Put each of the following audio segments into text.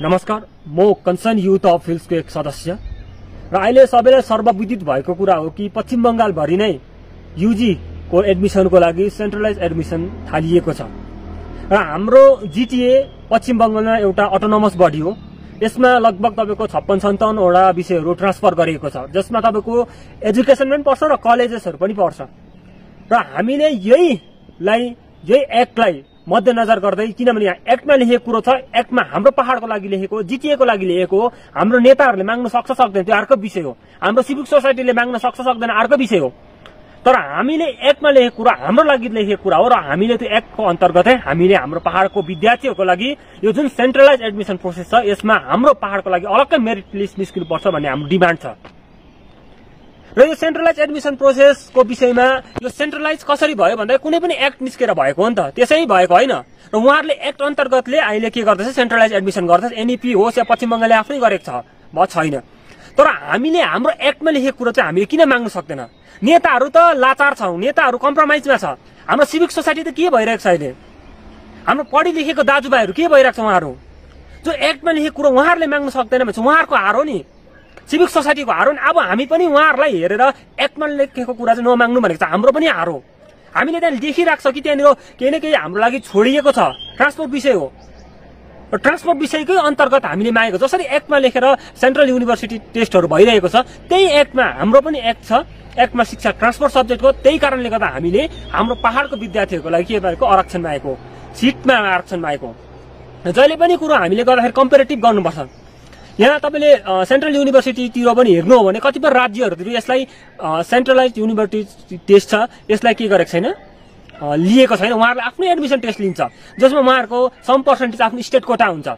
नमस्कार म concern youth of हिल्सको एक सदस्य। र अहिले सबैलाई सर्वविदित भएको कुरा हो कि पश्चिम बङ्गालभरि नै युजीको एडमिसनको लागि सेन्ट्रलाइज एडमिसन थालिएको छ। र हाम्रो जिटिए पश्चिम बङ्गालमा एउटा अटोनोमस बडी हो। यसमा लगभग तपाईँको छप्पन सन्ताउन्नवटा विषयहरू ट्रान्सफर गरिएको छ जसमा तपाईँको एजुकेसन पनि पर्छ र कलेजेसहरू पनि पर्छ। र हामीले यहीलाई यही एक्टलाई मध्यनजर गर्दै किनभने यहाँ एक्टमा लेखेको कुरो छ एक्टमा हाम्रो पहाडको लागि लेखेको जिटिएको लागि लेखेको हाम्रो नेताहरूले माग्न सक्छ सक्दैन त्यो अर्को विषय हो। हाम्रो सिभिक सोसाइटीले माग्न सक्छ सक्दैन अर्को विषय हो। तर हामीले एक्टमा लेखेको कुरा हाम्रो लागि लेखेको कुरा हो र हामीले त्यो एक्टको अन्तर्गतै हामीले हाम्रो पहाडको विद्यार्थीहरूको लागि यो जुन सेन्ट्रलाइज एडमिसन प्रोसेस छ यसमा हाम्रो पहाडको लागि अलग्गै मेरिट लिस्ट निस्किनुपर्छ भन्ने हाम्रो डिमान्ड छ। र यो सेन्ट्रलाइज एडमिसन प्रोसेसको विषयमा यो सेन्ट्रलाइज कसरी भयो भन्दा कुनै पनि एक्ट निस्केर भएको हो नि त। त्यसै भएको होइन। र उहाँहरूले एक्ट अन्तर्गतले अहिले के गर्दैछ? सेन्ट्रलाइज एडमिसन गर्दैछ। एनइपी होस् या पश्चिम बङ्गालले आफै गरेको छ। भ छैन। तर हामीले हाम्रो एक्टमा लेखेको कुरो चाहिँ हामीले किन माग्नु सक्दैन? नेताहरू त लाचार छौँ। नेताहरू कम्प्रोमाइजमा छ। हाम्रो सिभिक सोसाइटी त के भइरहेको छ अहिले? हाम्रो पढी लेखेको दाजुभाइहरू के भइरहेको छ उहाँहरू? जो एक्टमा लेखेको कुरो उहाँहरूले माग्नु सक्दैन भने चाहिँ उहाँहरूको हार हो नि। सिभिक सोसाइटीको हार हो नि अब हामी पनि उहाँहरूलाई हेरेर एक्टमा लेखेको कुरा चाहिँ नमाग्नु भनेको चाहिँ हाम्रो पनि हार हो हामीले त्यहाँ लेखिरहेको छ कि त्यहाँनिर केही न केही हाम्रो लागि छोडिएको छ। ट्रान्सपोर्ट विषय हो। ट्रान्सपोर्ट विषयकै अन्तर्गत हामीले मागेको जसरी एक्टमा लेखेर सेन्ट्रल युनिभर्सिटी टेस्टहरू भइरहेको छ त्यही एक्टमा हाम्रो पनि एक्ट छ। एक्टमा शिक्षा ट्रान्सपोर्ट सब्जेक्टको त्यही कारणले गर्दा हामीले हाम्रो पहाडको विद्यार्थीहरूको लागि के भएको आरक्षण मागेको। सिटमा आरक्षण मागेको। जहिले पनि कुरो हामीले गर्दाखेरि कम्पेरिटिभ गर्नुपर्छ। यहाँ तपाईँले सेन्ट्रल युनिभर्सिटीतिर पनि हेर्नु हो भने कतिपय राज्यहरूतिर यसलाई सेन्ट्रलाइज युनिभर्सिटी टेस्ट छ। यसलाई के गरेको छैन? लिएको छैन। उहाँहरूले आफ्नै एडमिसन टेस्ट लिन्छ। जसमा उहाँहरूको सम पर्सेन्टेज आफ्नो स्टेट कोटा हुन्छ।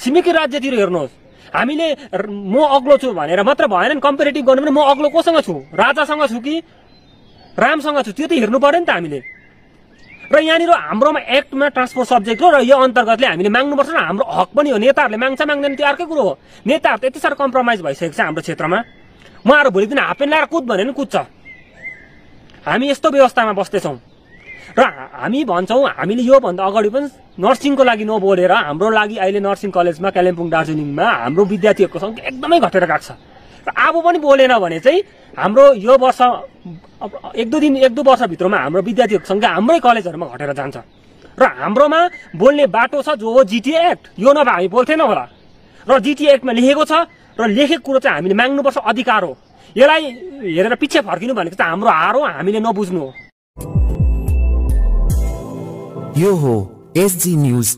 छिमेकी राज्यतिर हेर्नुहोस्। हामीले म अग्लो छु भनेर मात्र भएन कम्पेरिटिभ गर्नु पनि म अग्लो कोसँग छु? राजासँग छु कि रामसँग छु? त्यो त हेर्नु पर्यो नि त हामीले। र यहाँनिर हाम्रोमा एक्टमा ट्रान्सपोर्ट सब्जेक्ट हो र यो अन्तर्गतले हामीले माग्नुपर्छ र हाम्रो हक पनि हो। नेताहरूले माग्छ माग्दैन त्यो अर्कै कुरो हो। नेताहरू त यति साह्रो कम्प्रोमाइज भइसकेको छ हाम्रो क्षेत्रमा। उहाँहरू भोलि दिन हाफ पेन्ट लगाएर कुद भने कुद्छ। हामी यस्तो व्यवस्थामा बस्दैछौँ। र हामी भन्छौँ हामीले योभन्दा अगाडि पनि नर्सिङको लागि नबोलेर हाम्रो लागि अहिले नर्सिङ कलेजमा कालिम्पोङ दार्जिलिङमा हाम्रो विद्यार्थीहरूको सङ्ख्या एकदमै घटेर गएको छ। र अब पनि बोलेन भने चाहिँ हाम्रो यो वर्ष एक दुई दिन एक दुई वर्षभित्रमा हाम्रो विद्यार्थीहरूको सङ्ख्या हाम्रै कलेजहरूमा घटेर जान्छ। र हाम्रोमा बोल्ने बाटो छ जो हो जिटिए एक्ट यो नभए हामी बोल्थेनौँ होला। र जिटिए एक्टमा लेखेको छ र लेखेको कुरो चाहिँ हामीले माग्नुपर्छ अधिकार हो। यसलाई हेरेर पछि फर्किनु भनेको चाहिँ हाम्रो हार हो हामीले नबुझ्नु हो। यो हो एसजी न्युज